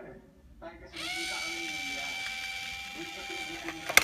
Tayo kasi nagkita kami ng mga. Doon sa pinag